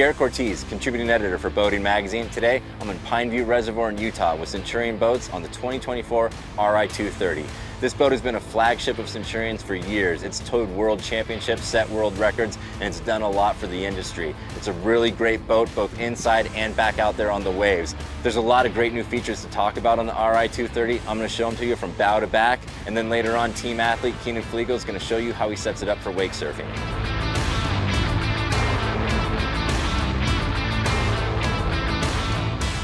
Garrett Cortez, contributing editor for Boating Magazine. Today, I'm in Pineview Reservoir in Utah with Centurion Boats on the 2024 RI-230. This boat has been a flagship of Centurions for years. It's towed world championships, set world records, and it's done a lot for the industry. It's a really great boat, both inside and back out there on the waves. There's a lot of great new features to talk about on the RI-230. I'm gonna show them to you from bow to back, and then later on, team athlete Keenan Flegel is gonna show you how he sets it up for wake surfing.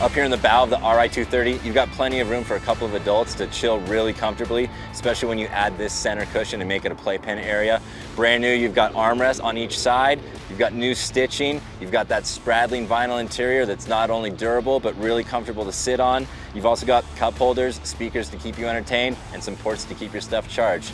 Up here in the bow of the RI-230, you've got plenty of room for a couple of adults to chill really comfortably, especially when you add this center cushion and make it a playpen area. Brand new, you've got armrests on each side, you've got new stitching, you've got that Spradling vinyl interior that's not only durable, but really comfortable to sit on. You've also got cup holders, speakers to keep you entertained, and some ports to keep your stuff charged.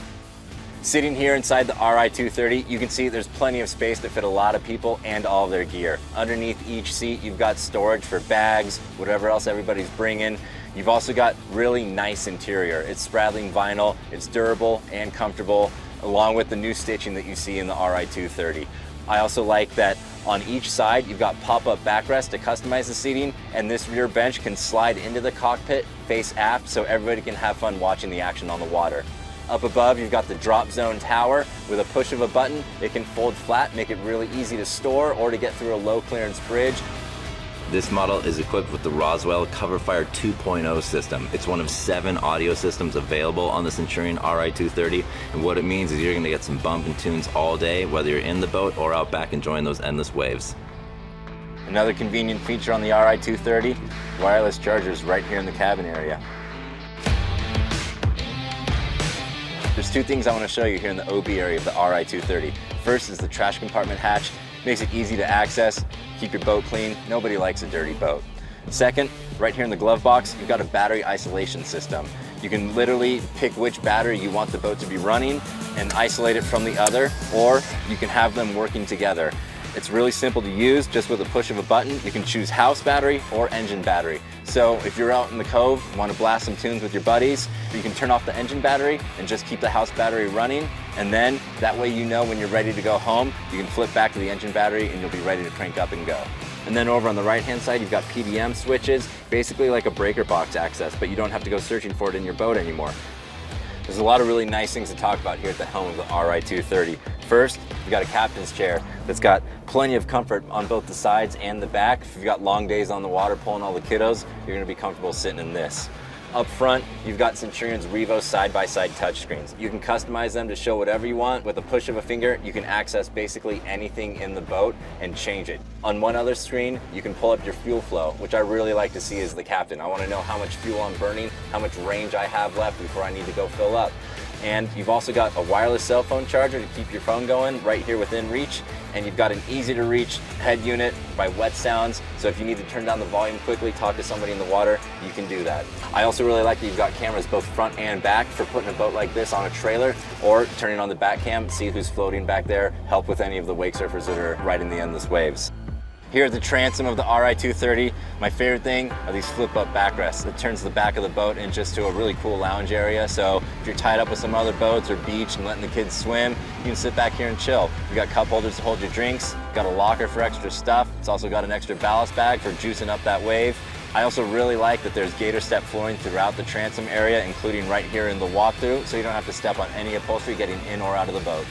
Sitting here inside the RI-230, you can see there's plenty of space to fit a lot of people and all their gear. Underneath each seat, you've got storage for bags, whatever else everybody's bringing. You've also got really nice interior. It's Spradling vinyl, it's durable and comfortable, along with the new stitching that you see in the RI-230. I also like that on each side, you've got pop-up backrest to customize the seating, and this rear bench can slide into the cockpit face aft so everybody can have fun watching the action on the water. Up above, you've got the drop zone tower. With a push of a button, it can fold flat, make it really easy to store or to get through a low clearance bridge. This model is equipped with the Roswell CoverFire 2.0 system. It's one of seven audio systems available on the Centurion RI-230, and what it means is you're gonna get some bumping tunes all day, whether you're in the boat or out back enjoying those endless waves. Another convenient feature on the RI-230, wireless chargers right here in the cabin area. There's two things I want to show you here in the OB area of the RI-230. First is the trash compartment hatch. Makes it easy to access, keep your boat clean. Nobody likes a dirty boat. Second, right here in the glove box, you've got a battery isolation system. You can literally pick which battery you want the boat to be running and isolate it from the other, or you can have them working together. It's really simple to use, just with a push of a button. You can choose house battery or engine battery. So if you're out in the cove, want to blast some tunes with your buddies, you can turn off the engine battery and just keep the house battery running. And then that way you know when you're ready to go home, you can flip back to the engine battery and you'll be ready to crank up and go. And then over on the right hand side, you've got PDM switches, basically like a breaker box access, but you don't have to go searching for it in your boat anymore. There's a lot of really nice things to talk about here at the helm of the RI-230. First, you've got a captain's chair that's got plenty of comfort on both the sides and the back. If you've got long days on the water pulling all the kiddos, you're gonna be comfortable sitting in this. Up front, you've got Centurion's Revo side-by-side touchscreens. You can customize them to show whatever you want. With a push of a finger, you can access basically anything in the boat and change it. On one other screen, you can pull up your fuel flow, which I really like to see as the captain. I wanna know how much fuel I'm burning, how much range I have left before I need to go fill up. And you've also got a wireless cell phone charger to keep your phone going right here within reach. And you've got an easy to reach head unit by wet sounds. So if you need to turn down the volume quickly, talk to somebody in the water, you can do that. I also really like that you've got cameras both front and back for putting a boat like this on a trailer or turning on the back cam, see who's floating back there, help with any of the wake surfers that are riding the endless waves. Here at the transom of the RI-230, my favorite thing are these flip-up backrests. It turns the back of the boat into just a really cool lounge area. So if you're tied up with some other boats or beach and letting the kids swim, you can sit back here and chill. You got cup holders to hold your drinks, got a locker for extra stuff. It's also got an extra ballast bag for juicing up that wave. I also really like that there's gator step flooring throughout the transom area, including right here in the walkthrough, so you don't have to step on any upholstery getting in or out of the boat.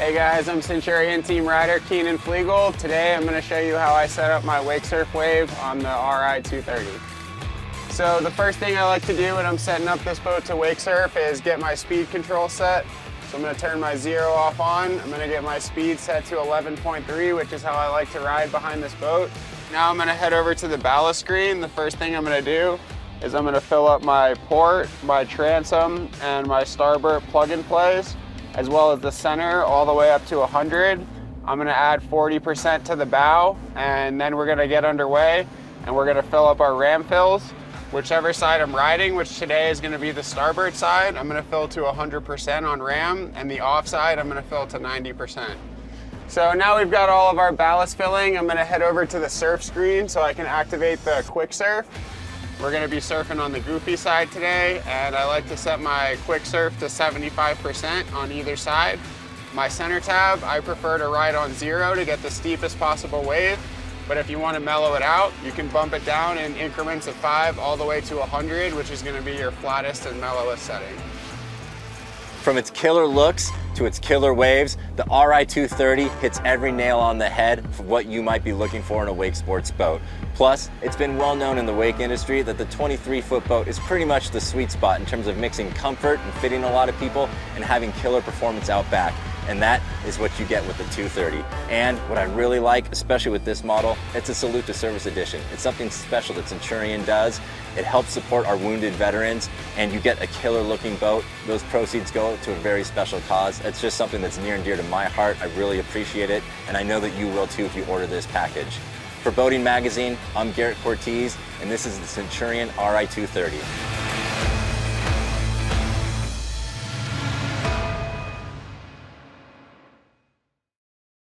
Hey guys, I'm Centurion team rider Keenan Flegel. Today I'm going to show you how I set up my wake surf wave on the RI-230. So the first thing I like to do when I'm setting up this boat to wake surf is get my speed control set. So I'm going to turn my zero off on. I'm going to get my speed set to 11.3, which is how I like to ride behind this boat. Now I'm going to head over to the ballast screen. The first thing I'm going to do is I'm going to fill up my port, my transom, and my starboard plug and plays as well as the center all the way up to 100. I'm gonna add 40% to the bow and then we're gonna get underway and we're gonna fill up our ram fills. Whichever side I'm riding, which today is gonna be the starboard side, I'm gonna fill to 100% on ram and the off side, I'm gonna fill to 90%. So now we've got all of our ballast filling, I'm gonna head over to the surf screen so I can activate the quick surf. We're gonna be surfing on the goofy side today, and I like to set my quick surf to 75% on either side. My center tab, I prefer to ride on zero to get the steepest possible wave. But if you want to mellow it out, you can bump it down in increments of five all the way to 100, which is to be your flattest and mellowest setting. From its killer looks to its killer waves, the RI-230 hits every nail on the head for what you might be looking for in a wake sports boat. Plus, it's been well known in the wake industry that the 23-foot boat is pretty much the sweet spot in terms of mixing comfort and fitting a lot of people and having killer performance out back and that is what you get with the 230. And what I really like, especially with this model, it's a Salute to Service Edition. It's something special that Centurion does. It helps support our wounded veterans, and you get a killer looking boat. Those proceeds go to a very special cause. It's just something that's near and dear to my heart. I really appreciate it, and I know that you will too if you order this package. For Boating Magazine, I'm Garrett Cortez, and this is the Centurion RI-230.